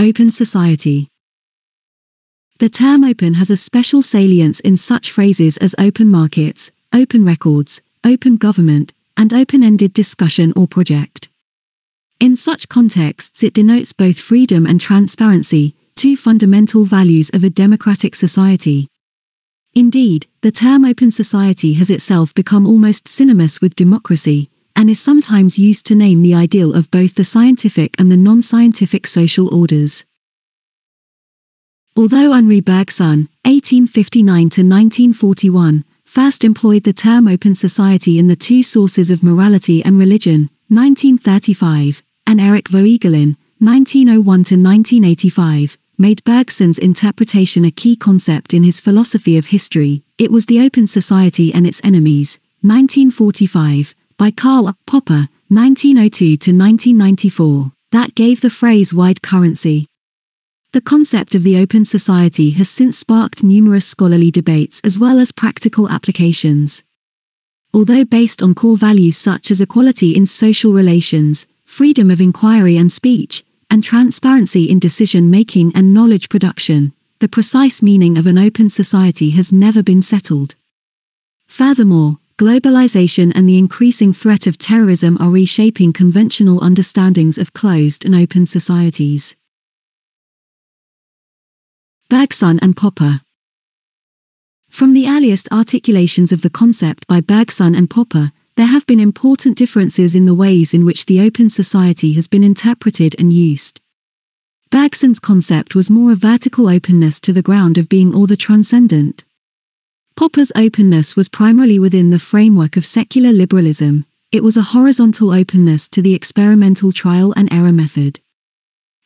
Open society. The term open has a special salience in such phrases as open markets, open records, open government, and open-ended discussion or project. In such contexts it denotes both freedom and transparency, two fundamental values of a democratic society. Indeed, the term open society has itself become almost synonymous with democracy, and is sometimes used to name the ideal of both the scientific and the non-scientific social orders. Although Henri Bergson, 1859-1941, first employed the term open society in the two sources of morality and religion, 1935, and Eric Voegelin, 1901-1985, made Bergson's interpretation a key concept in his philosophy of history. It was The Open Society and Its Enemies, 1945, by Karl Popper, 1902 to 1994, that gave the phrase wide currency. The concept of the open society has since sparked numerous scholarly debates as well as practical applications. Although based on core values such as equality in social relations, freedom of inquiry and speech, and transparency in decision making and knowledge production, the precise meaning of an open society has never been settled. Furthermore, globalization and the increasing threat of terrorism are reshaping conventional understandings of closed and open societies. Bergson and Popper From the earliest articulations of the concept by Bergson and Popper, there have been important differences in the ways in which the open society has been interpreted and used. Bergson's concept was more a vertical openness to the ground of being or the transcendent. Popper's openness was primarily within the framework of secular liberalism, it was a horizontal openness to the experimental trial and error method.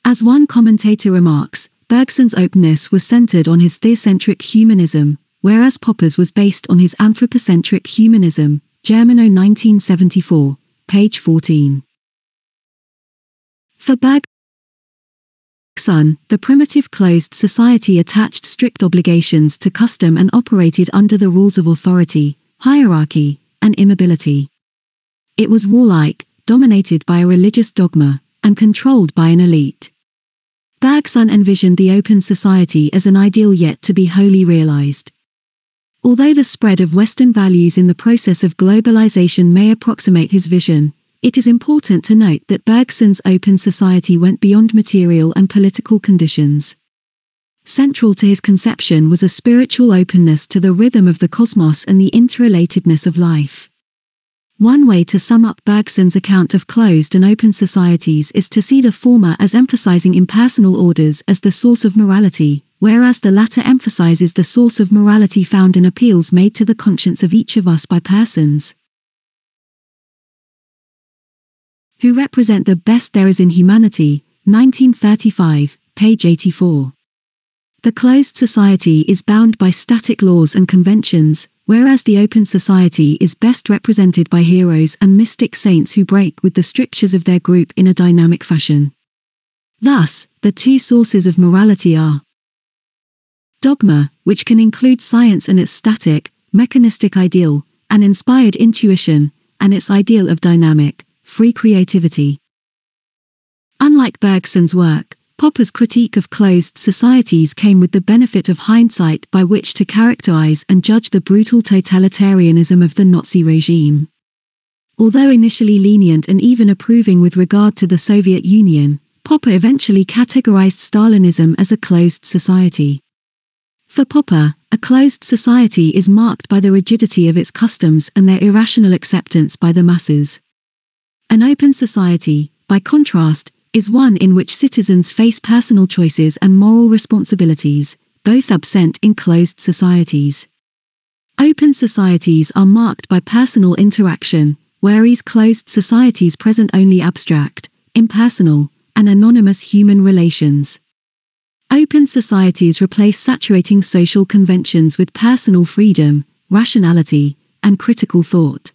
As one commentator remarks, Bergson's openness was centered on his theocentric humanism, whereas Popper's was based on his anthropocentric humanism, Germino 1974, page 14. For Bergson, the primitive closed society attached strict obligations to custom and operated under the rules of authority, hierarchy, and immobility. It was warlike, dominated by a religious dogma, and controlled by an elite. Bergson envisioned the open society as an ideal yet to be wholly realized. Although the spread of Western values in the process of globalization may approximate his vision, it is important to note that Bergson's open society went beyond material and political conditions. Central to his conception was a spiritual openness to the rhythm of the cosmos and the interrelatedness of life. One way to sum up Bergson's account of closed and open societies is to see the former as emphasizing impersonal orders as the source of morality, whereas the latter emphasizes the source of morality found in appeals made to the conscience of each of us by persons who represent the best there is in humanity, 1935, page 84. The closed society is bound by static laws and conventions, whereas the open society is best represented by heroes and mystic saints who break with the strictures of their group in a dynamic fashion. Thus, the two sources of morality are Dogma, which can include science and its static, mechanistic ideal, and inspired intuition, and its ideal of dynamic, free creativity. Unlike Bergson's work, Popper's critique of closed societies came with the benefit of hindsight by which to characterize and judge the brutal totalitarianism of the Nazi regime. Although initially lenient and even approving with regard to the Soviet Union, Popper eventually categorized Stalinism as a closed society. For Popper, a closed society is marked by the rigidity of its customs and their irrational acceptance by the masses. An open society, by contrast, is one in which citizens face personal choices and moral responsibilities, both absent in closed societies. Open societies are marked by personal interaction, whereas closed societies present only abstract, impersonal, and anonymous human relations. Open societies replace saturating social conventions with personal freedom, rationality, and critical thought.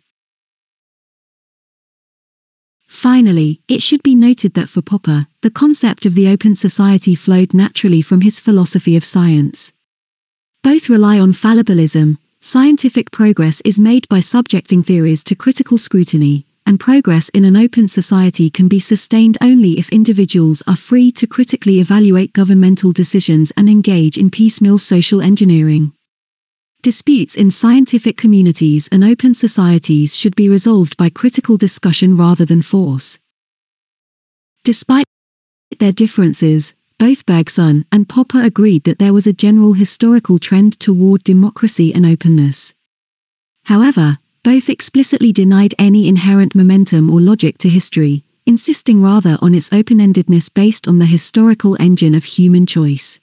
Finally, it should be noted that for Popper, the concept of the open society flowed naturally from his philosophy of science. Both rely on fallibilism, scientific progress is made by subjecting theories to critical scrutiny, and progress in an open society can be sustained only if individuals are free to critically evaluate governmental decisions and engage in piecemeal social engineering. Disputes in scientific communities and open societies should be resolved by critical discussion rather than force. Despite their differences, both Bergson and Popper agreed that there was a general historical trend toward democracy and openness. However, both explicitly denied any inherent momentum or logic to history, insisting rather on its open-endedness based on the historical engine of human choice.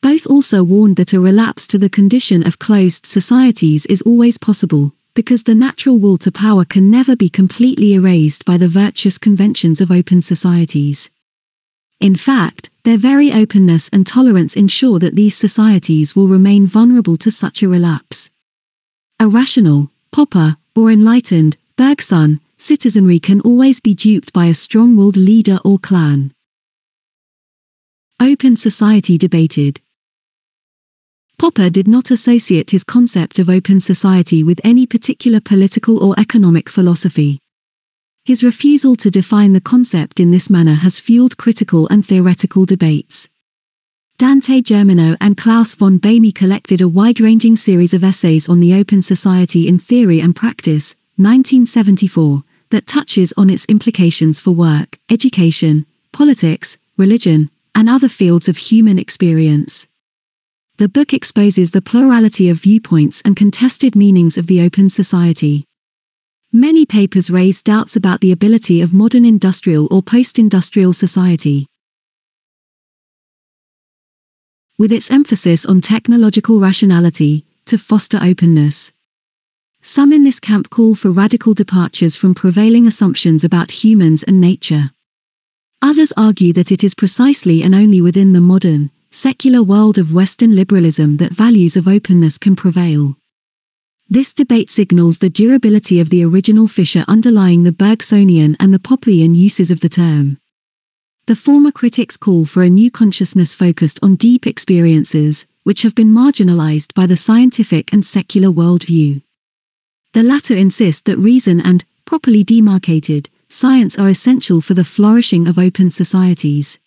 Both also warned that a relapse to the condition of closed societies is always possible, because the natural will to power can never be completely erased by the virtuous conventions of open societies. In fact, their very openness and tolerance ensure that these societies will remain vulnerable to such a relapse. A rational, Popper, or enlightened, Bergson, citizenry can always be duped by a strong-willed leader or clan. Open society debated. Popper did not associate his concept of open society with any particular political or economic philosophy. His refusal to define the concept in this manner has fueled critical and theoretical debates. Dante Germino and Klaus von Beyme collected a wide-ranging series of essays on the open society in theory and practice, 1974, that touches on its implications for work, education, politics, religion, and other fields of human experience. The book exposes the plurality of viewpoints and contested meanings of the open society. Many papers raise doubts about the ability of modern industrial or post-industrial society with its emphasis on technological rationality, to foster openness. Some in this camp call for radical departures from prevailing assumptions about humans and nature. Others argue that it is precisely and only within the modern, secular world of Western liberalism that values of openness can prevail. This debate signals the durability of the original fissure underlying the Bergsonian and the Popperian uses of the term. The former critics call for a new consciousness focused on deep experiences, which have been marginalized by the scientific and secular worldview. The latter insist that reason and, properly demarcated, science are essential for the flourishing of open societies.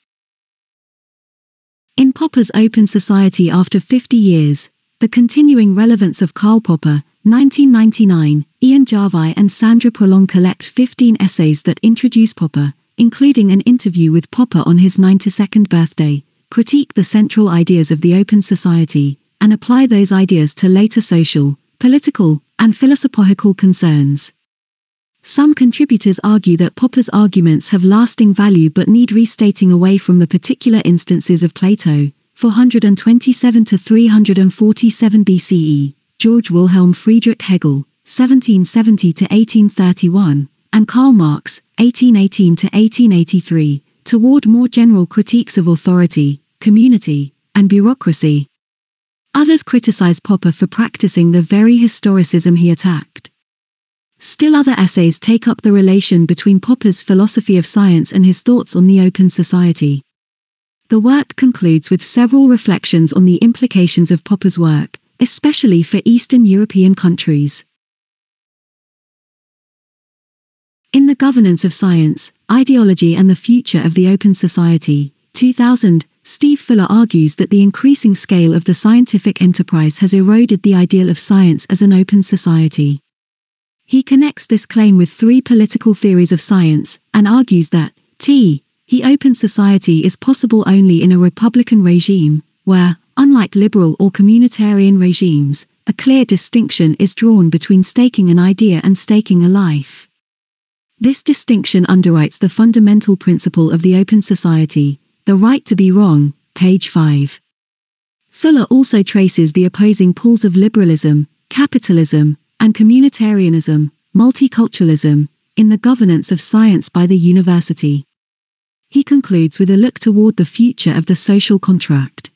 In Popper's Open Society After 50 Years, The Continuing Relevance of Karl Popper, 1999, Ian Jarvie and Sandra Pralong collect 15 essays that introduce Popper, including an interview with Popper on his 92nd birthday, critique the central ideas of the open society, and apply those ideas to later social, political, and philosophical concerns. Some contributors argue that Popper's arguments have lasting value but need restating away from the particular instances of Plato, 427 to 347 BCE, George Wilhelm Friedrich Hegel, 1770 to 1831, and Karl Marx, 1818 to 1883, toward more general critiques of authority, community, and bureaucracy. Others criticize Popper for practicing the very historicism he attacked. Still other essays take up the relation between Popper's philosophy of science and his thoughts on the open society. The work concludes with several reflections on the implications of Popper's work, especially for Eastern European countries. In The Governance of Science, Ideology and the Future of the Open Society, 2000, Steve Fuller argues that the increasing scale of the scientific enterprise has eroded the ideal of science as an open society. He connects this claim with three political theories of science, and argues that, t. he open society is possible only in a republican regime, where, unlike liberal or communitarian regimes, a clear distinction is drawn between staking an idea and staking a life. This distinction underwrites the fundamental principle of the open society, the right to be wrong, page 5. Fuller also traces the opposing poles of liberalism, capitalism, and communitarianism, multiculturalism, in the governance of science by the university. He concludes with a look toward the future of the social contract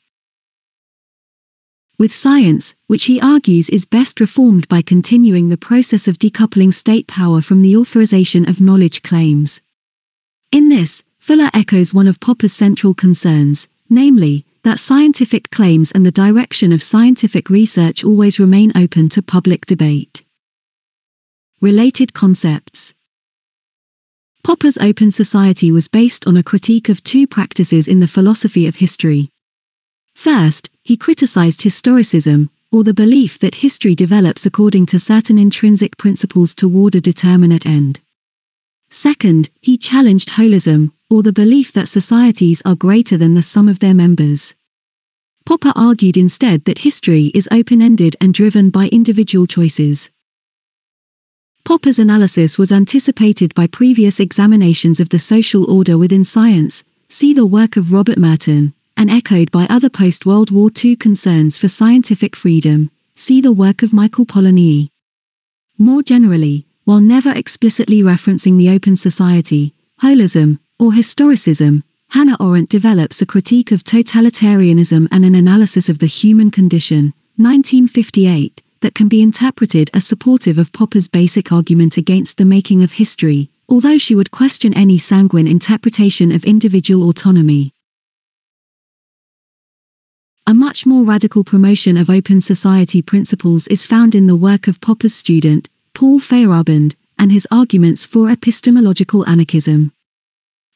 with science, which he argues is best reformed by continuing the process of decoupling state power from the authorization of knowledge claims. In this, Fuller echoes one of Popper's central concerns, namely, that scientific claims and the direction of scientific research always remain open to public debate. Related concepts Popper's open society was based on a critique of two practices in the philosophy of history. First, he criticized historicism, or the belief that history develops according to certain intrinsic principles toward a determinate end. Second, he challenged holism, or the belief that societies are greater than the sum of their members. Popper argued instead that history is open-ended and driven by individual choices. Popper's analysis was anticipated by previous examinations of the social order within science, see the work of Robert Merton, and echoed by other post-World War II concerns for scientific freedom, see the work of Michael Polanyi. More generally, while never explicitly referencing the open society, holism, or historicism, Hannah Arendt develops a critique of totalitarianism and an analysis of the human condition, 1958, that can be interpreted as supportive of Popper's basic argument against the making of history, although she would question any sanguine interpretation of individual autonomy. A much more radical promotion of open society principles is found in the work of Popper's student, Paul Feyerabend, and his arguments for epistemological anarchism.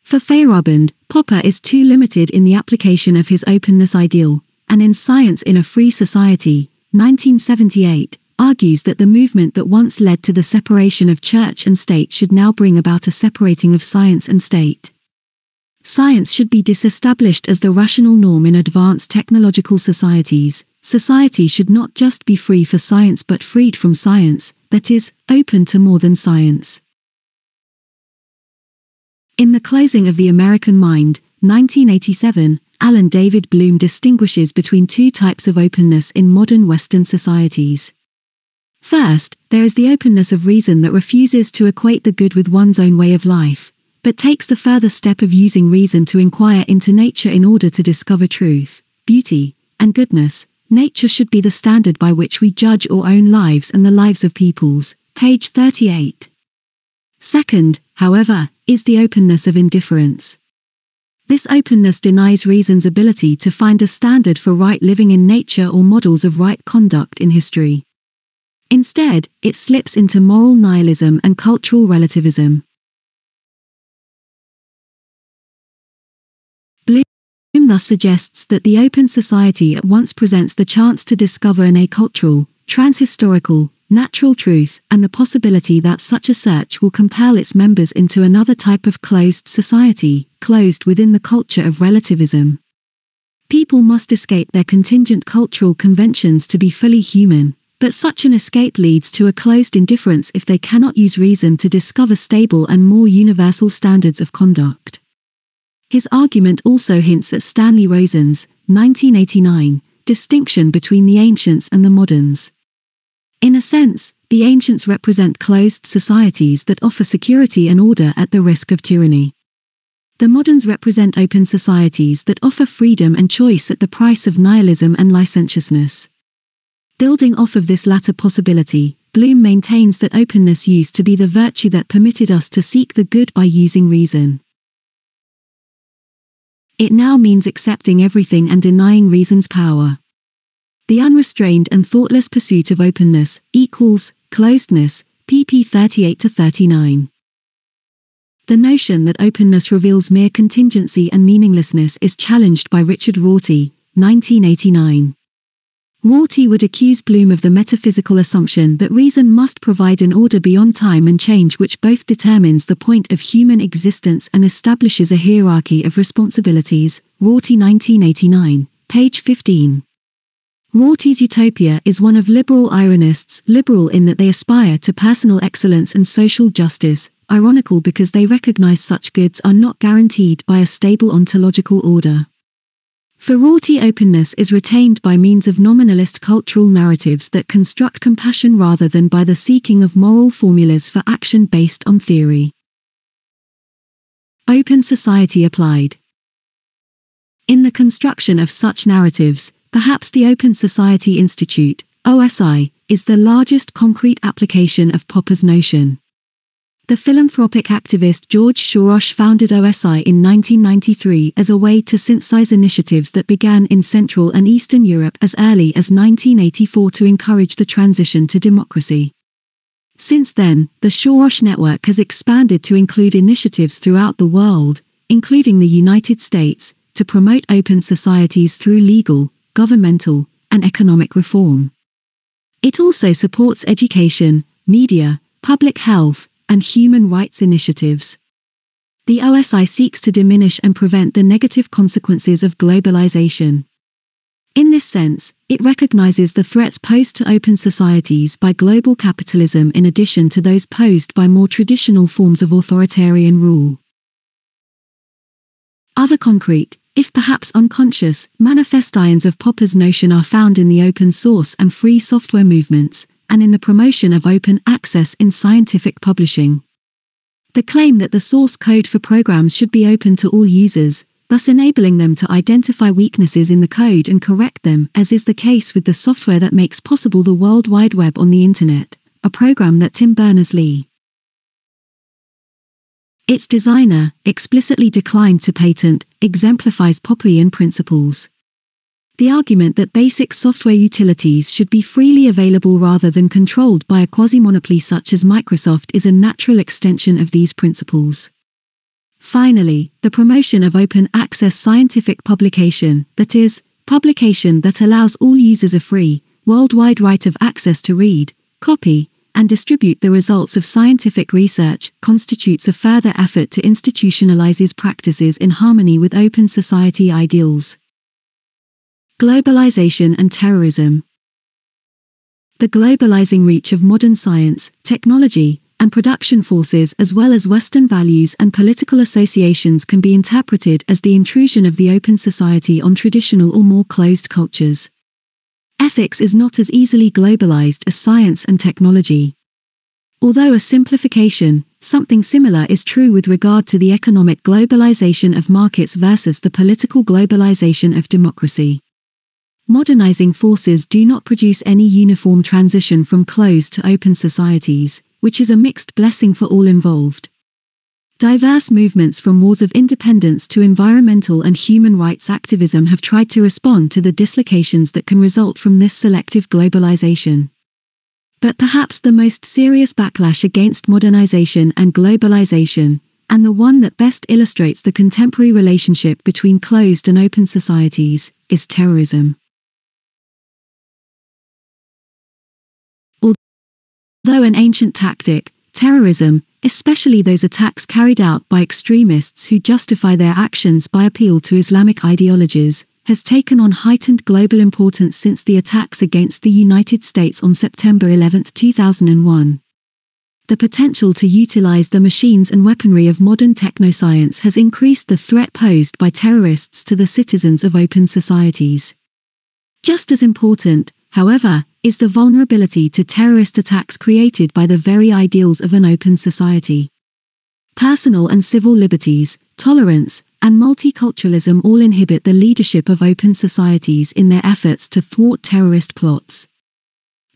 For Feyerabend, Popper is too limited in the application of his openness ideal, and in Science in a Free Society, 1978, argues that the movement that once led to the separation of church and state should now bring about a separating of science and state. Science should be disestablished as the rational norm in advanced technological societies. Society should not just be free for science but freed from science, that is, open to more than science. In The Closing of the American Mind, 1987, Allan David Bloom distinguishes between two types of openness in modern Western societies. First, there is the openness of reason that refuses to equate the good with one's own way of life, but takes the further step of using reason to inquire into nature in order to discover truth, beauty, and goodness, Nature should be the standard by which we judge our own lives and the lives of peoples. Page 38. Second, however, is the openness of indifference. This openness denies reason's ability to find a standard for right living in nature or models of right conduct in history. Instead, it slips into moral nihilism and cultural relativism. Bloom thus suggests that the open society at once presents the chance to discover an acultural, transhistorical, natural truth, and the possibility that such a search will compel its members into another type of closed society, closed within the culture of relativism. People must escape their contingent cultural conventions to be fully human, but such an escape leads to a closed indifference if they cannot use reason to discover stable and more universal standards of conduct. His argument also hints at Stanley Rosen's 1989 distinction between the ancients and the moderns. In a sense, the ancients represent closed societies that offer security and order at the risk of tyranny. The moderns represent open societies that offer freedom and choice at the price of nihilism and licentiousness. Building off of this latter possibility, Bloom maintains that openness used to be the virtue that permitted us to seek the good by using reason. It now means accepting everything and denying reason's power. The unrestrained and thoughtless pursuit of openness equals closedness, pp 38 to 39. The notion that openness reveals mere contingency and meaninglessness is challenged by Richard Rorty, 1989. Rorty would accuse Bloom of the metaphysical assumption that reason must provide an order beyond time and change which both determines the point of human existence and establishes a hierarchy of responsibilities. Rorty 1989, page 15. Rorty's utopia is one of liberal ironists, liberal in that they aspire to personal excellence and social justice, ironical because they recognize such goods are not guaranteed by a stable ontological order. For Rorty openness is retained by means of nominalist cultural narratives that construct compassion rather than by the seeking of moral formulas for action based on theory. Open Society Applied In the construction of such narratives, perhaps the Open Society Institute, OSI, is the largest concrete application of Popper's notion. The philanthropic activist George Soros founded OSI in 1993 as a way to synthesize initiatives that began in Central and Eastern Europe as early as 1984 to encourage the transition to democracy. Since then, the Soros network has expanded to include initiatives throughout the world, including the United States, to promote open societies through legal, governmental, and economic reform. It also supports education, media, public health, and human rights initiatives. The OSI seeks to diminish and prevent the negative consequences of globalization. In this sense, it recognizes the threats posed to open societies by global capitalism in addition to those posed by more traditional forms of authoritarian rule. Other concrete, if perhaps unconscious, manifestions of Popper's notion are found in the open source and free software movements, and in the promotion of open access in scientific publishing. The claim that the source code for programs should be open to all users, thus enabling them to identify weaknesses in the code and correct them, as is the case with the software that makes possible the World Wide Web on the Internet, a program that Tim Berners-Lee, its designer, explicitly declined to patent, exemplifies Popperian principles. The argument that basic software utilities should be freely available rather than controlled by a quasi-monopoly such as Microsoft is a natural extension of these principles. Finally, the promotion of open access scientific publication, that is, publication that allows all users a free, worldwide right of access to read, copy, and distribute the results of scientific research, constitutes a further effort to institutionalize practices in harmony with open society ideals. Globalization and terrorism. The globalizing reach of modern science, technology, and production forces as well as Western values and political associations can be interpreted as the intrusion of the open society on traditional or more closed cultures. Ethics is not as easily globalized as science and technology. Although a simplification, something similar is true with regard to the economic globalization of markets versus the political globalization of democracy. Modernizing forces do not produce any uniform transition from closed to open societies, which is a mixed blessing for all involved. Diverse movements from wars of independence to environmental and human rights activism have tried to respond to the dislocations that can result from this selective globalization. But perhaps the most serious backlash against modernization and globalization, and the one that best illustrates the contemporary relationship between closed and open societies, is terrorism. Though an ancient tactic, terrorism, especially those attacks carried out by extremists who justify their actions by appeal to Islamic ideologies, has taken on heightened global importance since the attacks against the United States on September 11, 2001. The potential to utilize the machines and weaponry of modern technoscience has increased the threat posed by terrorists to the citizens of open societies. Just as important, however, is the vulnerability to terrorist attacks created by the very ideals of an open society. Personal and civil liberties, tolerance, and multiculturalism all inhibit the leadership of open societies in their efforts to thwart terrorist plots.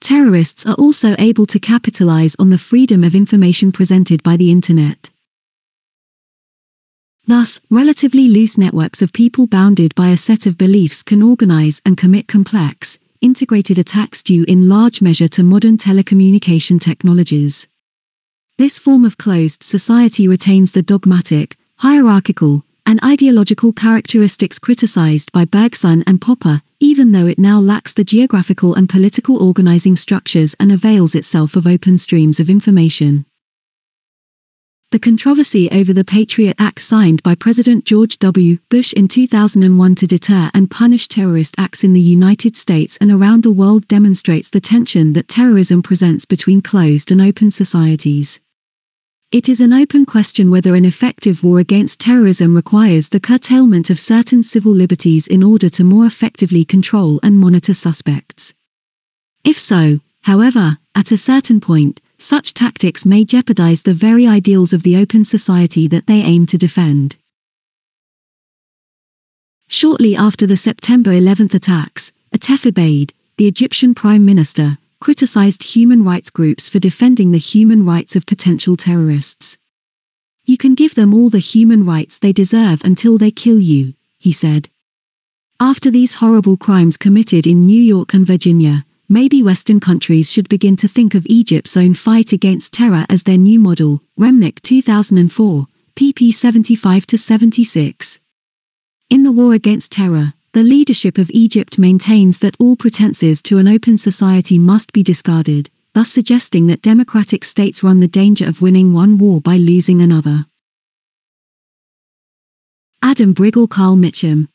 Terrorists are also able to capitalize on the freedom of information presented by the Internet. Thus, relatively loose networks of people bounded by a set of beliefs can organize and commit complex, integrated attacks due in large measure to modern telecommunication technologies. This form of closed society retains the dogmatic, hierarchical, and ideological characteristics criticized by Bergson and Popper, even though it now lacks the geographical and political organizing structures and avails itself of open streams of information. The controversy over the Patriot Act signed by President George W. Bush in 2001 to deter and punish terrorist acts in the United States and around the world demonstrates the tension that terrorism presents between closed and open societies. It is an open question whether an effective war against terrorism requires the curtailment of certain civil liberties in order to more effectively control and monitor suspects. If so, however, at a certain point, such tactics may jeopardize the very ideals of the open society that they aim to defend. Shortly after the September 11 attacks, Atef Abeid, the Egyptian prime minister, criticized human rights groups for defending the human rights of potential terrorists. You can give them all the human rights they deserve until they kill you, he said. After these horrible crimes committed in New York and Virginia, maybe Western countries should begin to think of Egypt's own fight against terror as their new model. Remnick 2004, pp 75 76. In the war against terror, the leadership of Egypt maintains that all pretenses to an open society must be discarded, thus suggesting that democratic states run the danger of winning one war by losing another. Adam Briggle Carl Mitcham